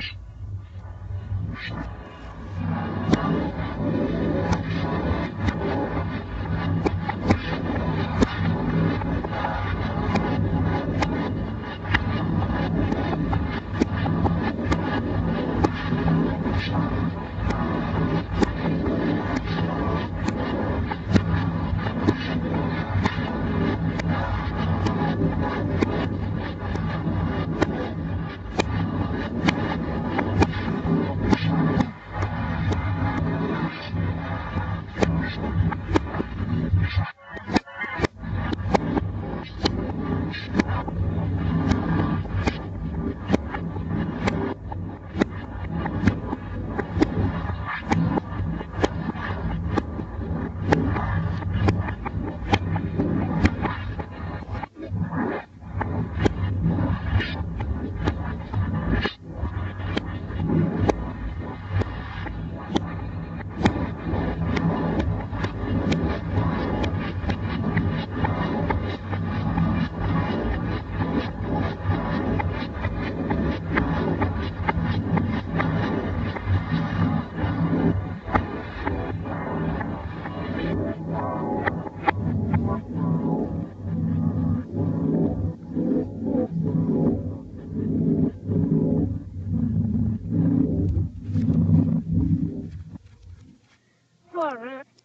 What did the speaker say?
Thank you. for it.